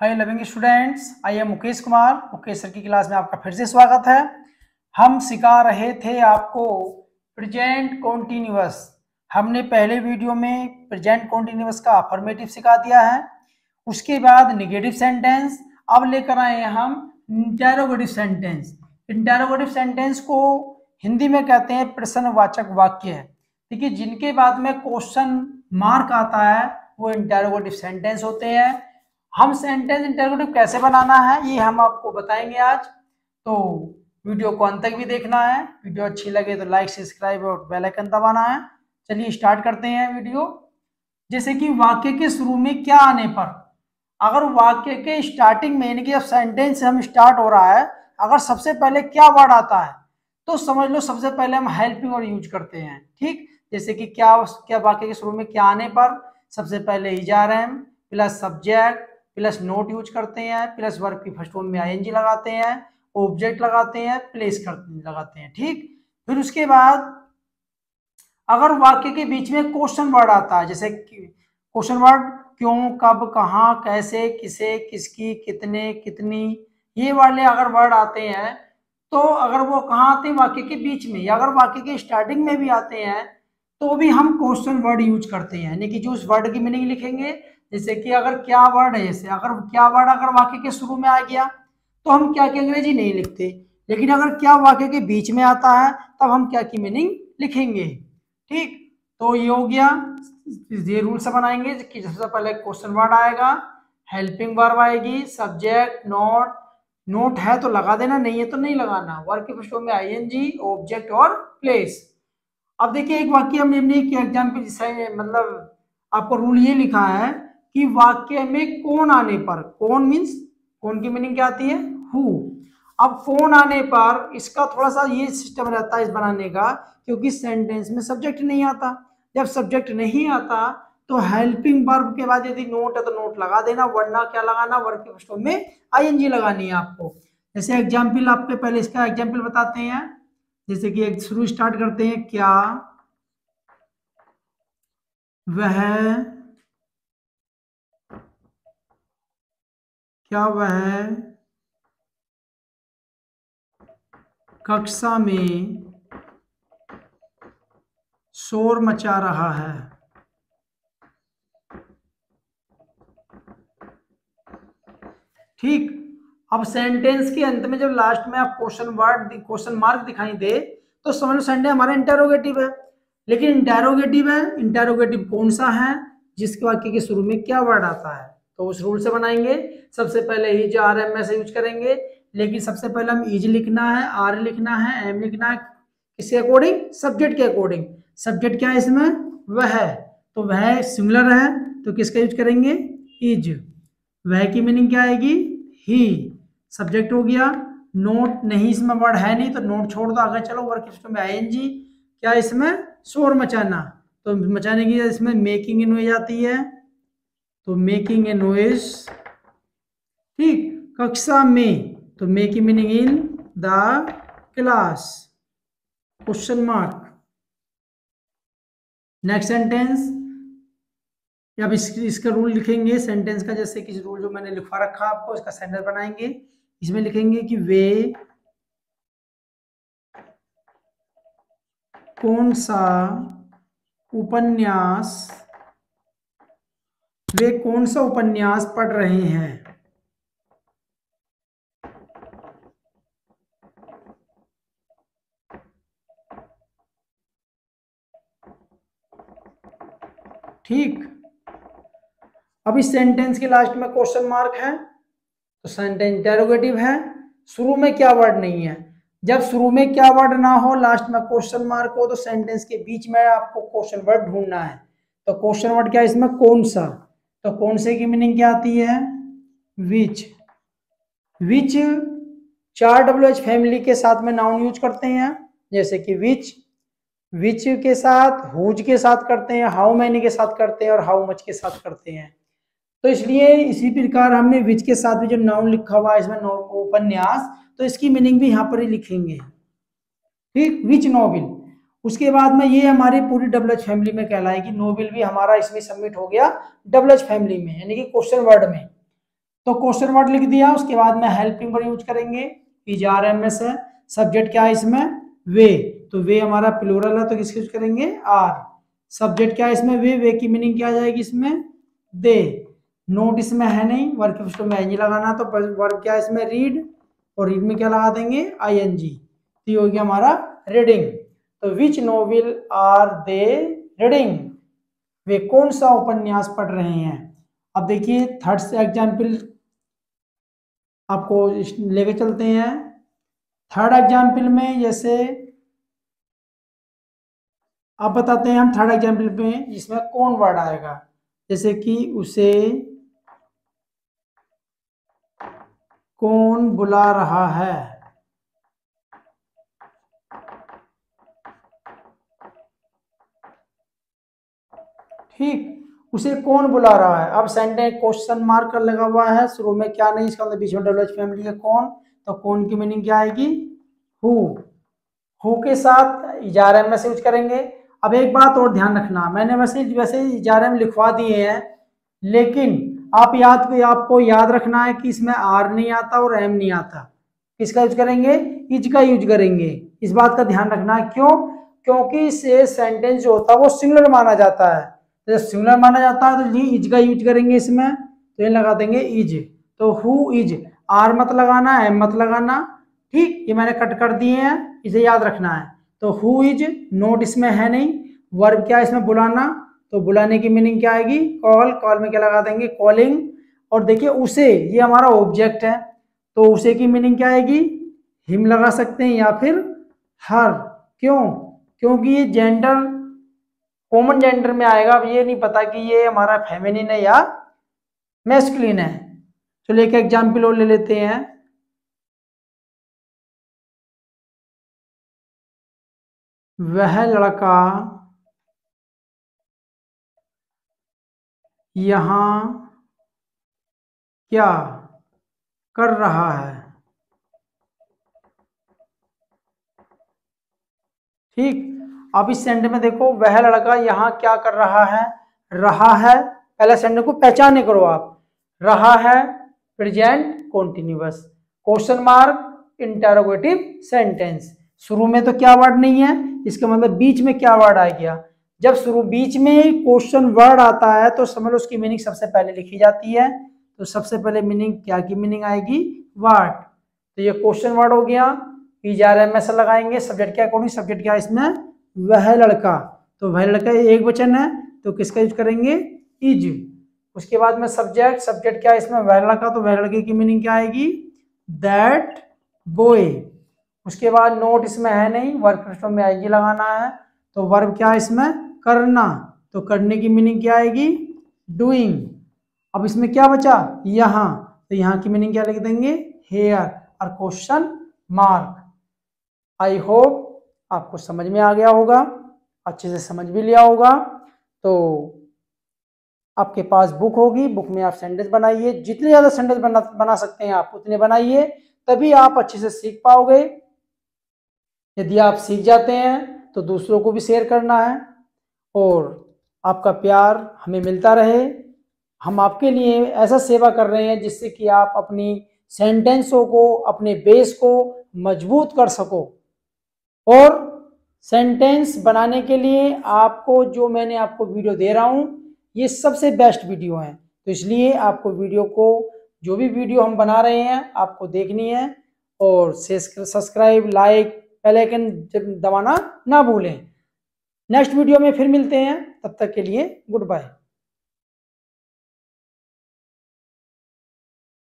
Hi loving students, I am Mukesh Kumar, Mukesh sir की class में आपका फिर से स्वागत है। हम सिखा रहे थे आपको प्रेजेंट कॉन्टिन्यूस हमने पहले वीडियो में प्रेजेंट कॉन्टिन्यूस का अफर्मेटिव सिखा दिया है। उसके बाद निगेटिव सेंटेंस अब लेकर आए हैं हम इंटेरोगेटिव सेंटेंस इंटेरोगेटिव सेंटेंस को हिंदी में कहते हैं प्रश्नवाचक वाक्य। है जिनके बाद में क्वेश्चन मार्क आता है, वो इंटेरोगेटिव सेंटेंस होते हैं। हम सेंटेंस इंटरोगेटिव कैसे बनाना है, ये हम आपको बताएँगे आज। तो वीडियो को अंत तक भी देखना है। वीडियो अच्छी लगे तो लाइक सब्सक्राइब और बेल आइकन दबाना है। चलिए स्टार्ट करते हैं वीडियो। जैसे कि वाक्य के शुरू में क्या आने पर, अगर वाक्य के स्टार्टिंग में, यानी कि अब सेंटेंस हम स्टार्ट हो रहा है, अगर सबसे पहले क्या वर्ड आता है तो समझ लो सबसे पहले हम हेल्पिंग और यूज़ करते हैं, ठीक? जैसे कि क्या क्या वाक्य के शुरू में क्या आने पर, सबसे पहले is are am plus subject plus not use करते हैं, प्लस वर्क की फ़र्स्ट फॉर्म में आईएनजी लगाते हैं ऑब्जेक्ट लगाते हैं प्लेस कर, लगाते हैं, ठीक? फिर उसके बाद अगर वाक्य के बीच में क्वेश्चन वर्ड आता है, जैसे क्वेश्चन वर्ड क्यों, कब, कहाँ, कैसे, किसे, किसकी, कितने, कितनी, ये वाले अगर वर्ड आते हैं तो अगर वो कहाँ आते हैं, वाक्य के बीच में, या अगर वाक्य के स्टार्टिंग में भी आते हैं तो भी हम क्वेश्चन वर्ड यूज़ करते हैं, यानी कि जो उस वर्ड की मीनिंग लिखेंगे जैसे कि अगर क्या वर्ड है, जैसे अगर क्या वर्ड अगर वाक्य के शुरू में आ गया तो हम क्या की अंग्रेज़ी नहीं लिखते। लेकिन अगर क्या वाक्य के बीच में आता है, तब हम क्या की मीनिंग लिखेंगे। ठीक? तो ये हो गया, ये रूल से बनाएँगे कि सबसे पहले क्वेश्चन वर्ड आएगा हेल्पिंग वर्ब आएगी सब्जेक्ट नोट नोट है तो लगा देना, नहीं है तो नहीं लगाना। वर्क के में आई एन जी ऑब्जेक्ट और प्लेस अब देखिए, एक वाक्य हमने एग्ज़ाम्पल मतलब आपको रूल ये लिखा है कि वाक्य में कौन आने पर, कौन मीन्स कौन की मीनिंग क्या आती है? हु अब कौन आने पर, इसका थोड़ा सा ये सिस्टम रहता है इस बनाने का, क्योंकि सेंटेंस में सब्जेक्ट नहीं आता। जब सब्जेक्ट नहीं आता तो हेल्पिंग वर्ब के बाद यदि नोट है तो नोट लगा देना, वरना क्या लगाना? वर्ब के फ़र्स्ट में आईएनजी लगानी है आपको। जैसे एग्ज़ाम्पल आपके पहले इसका एग्ज़ाम्पल बताते हैं। जैसे कि एक शुरू स्टार्ट करते हैं, क्या? वह क्या वह कक्षा में शोर मचा रहा है? ठीक, अब सेंटेंस के अंत में जब लास्ट में आप क्वेश्चन वर्ड क्वेश्चन मार्क दिखाई दे तो समझ सेंटेंस हमारा इंटेरोगेटिव है। लेकिन इंटेरोगेटिव है इंटेरोगेटिव कौन सा है? जिसके वाक्य के शुरू में क्या वर्ड आता है? तो उस रूल से बनाएँगे। सबसे पहले is are am S use करेंगे। लेकिन सबसे पहले हम इज़ लिखना है आर लिखना है एम लिखना है, किसके अकॉर्डिंग सब्जेक्ट के अकॉर्डिंग सब्जेक्ट क्या है इसमें? वह है। तो वह सिमिलर है। तो किसका यूज़ करेंगे? इज़ वह की मीनिंग क्या आएगी? ही सब्जेक्ट हो गया। नोट नहीं, इसमें वर्ड है नहीं तो नोट छोड़ दो। आगे चलो वर्क में आई क्या इसमें? शोर मचाना। तो मचाने की इसमें मेकिंग इन हो जाती है। तो मेकिंग ए नोइज ठीक कक्षा में तो making meaning in the class question mark next sentence अब इस, इसका रूल लिखेंगे सेंटेंस का जैसे कि रूल जो मैंने लिखवा रखा आपको इसका सेंटेंस बनाएँगे। इसमें लिखेंगे कि वे कौन सा उपन्यास वे कौन सा उपन्यास पढ़ रहे हैं? ठीक। अब इस सेंटेंस के लास्ट में क्वेश्चन मार्क है तो सेंटेंस इंटेरोगेटिव है। शुरू में क्या वर्ड नहीं है। जब शुरू में क्या वर्ड ना हो लास्ट में क्वेश्चन मार्क हो तो सेंटेंस के बीच में आपको क्वेश्चन वर्ड ढूंढना है। तो क्वेश्चन वर्ड क्या है इसमें? कौन सा? तो कौन से की मीनिंग क्या आती है? विच विच चार डब्ल्यू एच फैमिली के साथ में नाउन यूज़ करते हैं। जैसे कि विच विच के साथ हुज के साथ करते हैं हाउ मैनी के साथ करते हैं और हाउ मच के साथ करते हैं। तो इसलिए इसी प्रकार हमने विच के साथ भी जो नाउन लिखा हुआ है, इसमें उपन्यास तो इसकी मीनिंग भी यहाँ पर ही लिखेंगे। ठीक? विच नोबिल उसके बाद में ये हमारी पूरी डबल एच फैमिली में कहलाएगी नोबेल भी हमारा इसमें सबमिट हो गया डबल एच फैमिली में, यानी कि क्वेश्चन वर्ड में। तो क्वेश्चन वर्ड लिख दिया, उसके बाद में हेल्पिंग वर्ड यूज़ करेंगे है सब्जेक्ट क्या है इसमें? वे तो वे हमारा प्लोरल है तो किसके यूज़ करेंगे? आर सब्जेक्ट क्या है इसमें? वे वे की मीनिंग क्या जाएगी इसमें? दे नोट इसमें है नहीं वर्क में एन लगाना तो वर्क क्या है इसमें? रीड और रीड में क्या लगा देंगे? आई एन जी तो ये हो गया हमारा रीडिंग तो which novel are they reading वे कौन सा उपन्यास पढ़ रहे हैं? अब देखिए थर्ड से एग्ज़ाम्पल आपको लेके चलते हैं। थर्ड एग्ज़ाम्पल में जैसे आप बताते हैं, हम थर्ड एग्ज़ाम्पल में इसमें कौन वर्ड आएगा? जैसे कि उसे कौन बुला रहा है? ठीक, उसे कौन बुला रहा है? अब सेंटेंस क्वेश्चन मार्क लगा हुआ है, शुरू में क्या नहीं, इसका मतलब बीच में डब्ल्यू फैमिली है कौन? तो कौन की मीनिंग क्या आएगी? हु हु के साथ इजारे में से यूज़ करेंगे। अब एक बात और ध्यान रखना, मैंने वैसे वैसे इजारे में लिखवा दिए हैं, लेकिन आप याद आपको याद रखना है कि इसमें आर नहीं आता और एम नहीं आता। किसका यूज़ करेंगे? इज़ का यूज़ करेंगे। इस बात का ध्यान रखना है क्यों? क्योंकि से सेंटेंस जो होता है वो सिंगुलर माना जाता है। तो जब सिंगुलर माना जाता है तो ये इज़ का यूज़ करेंगे इसमें तो ये लगा देंगे इज़ तो हु इज़ आर मत लगाना एम मत लगाना। ठीक, ये मैंने कट कर दिए हैं, इसे याद रखना है। तो हु इज़ नोट इसमें है नहीं। वर्ब क्या इसमें? बुलाना। तो बुलाने की मीनिंग क्या आएगी? कॉल कॉल में क्या लगा देंगे? कॉलिंग और देखिए उसे, ये हमारा ऑब्जेक्ट है। तो उसे की मीनिंग क्या आएगी? हिम लगा सकते हैं या फिर हर क्यों? क्योंकि ये जेंडर कॉमन जेंडर में आएगा, अब ये नहीं पता कि ये हमारा फेमिनिन है या मेस्कुलिन है। चलो एक एग्ज़ाम्पल और ले लेते हैं। वह लड़का यहाँ क्या कर रहा है? ठीक। अब इस सेंड में देखो, वह लड़का यहाँ क्या कर रहा है? रहा है, पहले सेंड को पहचाने करो आप। रहा है present continuous question mark interrogative sentence शुरू में तो क्या वर्ड नहीं है, इसका मतलब बीच में क्या वर्ड आ गया। जब शुरू बीच में क्वेश्चन वर्ड आता है तो समझ लो उसकी मीनिंग सबसे पहले लिखी जाती है। तो सबसे पहले मीनिंग क्या की मीनिंग आएगी? वर्ड तो ये क्वेश्चन वर्ड हो गया। पी जा रहे लगाएँगे। सब्जेक्ट क्या कौन सब्जेक्ट क्या इसमें? वह लड़का। तो वह लड़का एक वचन है तो किसका यूज़ करेंगे? इज़ उसके बाद में सब्जेक्ट सब्जेक्ट क्या है इसमें? वह लड़का तो वह लड़के की मीनिंग क्या आएगी? दैट बॉय उसके बाद नोट इसमें है नहीं वर्क में आएगी, लगाना है। तो वर्ब क्या है इसमें? करना। तो करने की मीनिंग क्या आएगी? डूइंग अब इसमें क्या बचा? यहाँ। तो यहाँ की मीनिंग क्या लिख देंगे? हेयर और क्वेश्चन मार्क आई होप आपको समझ में आ गया होगा, अच्छे से समझ भी लिया होगा। तो आपके पास बुक होगी, बुक में आप सेंटेंस बनाइए। जितने ज़्यादा सेंटेंस बना बना सकते हैं आप, उतने बनाइए, तभी आप अच्छे से सीख पाओगे। यदि आप सीख जाते हैं तो दूसरों को भी शेयर करना है, और आपका प्यार हमें मिलता रहे। हम आपके लिए ऐसा सेवा कर रहे हैं जिससे कि आप अपनी सेंटेंसों को, अपने बेस को मज़बूत कर सको। और सेंटेंस बनाने के लिए आपको जो मैंने आपको वीडियो दे रहा हूँ, ये सबसे बेस्ट वीडियो है। तो इसलिए आपको वीडियो को, जो भी वीडियो हम बना रहे हैं, आपको देखनी है और सब्सक्राइब लाइक बेल आइकन दबाना ना भूलें। नेक्स्ट वीडियो में फिर मिलते हैं। तब तक के लिए गुड बाय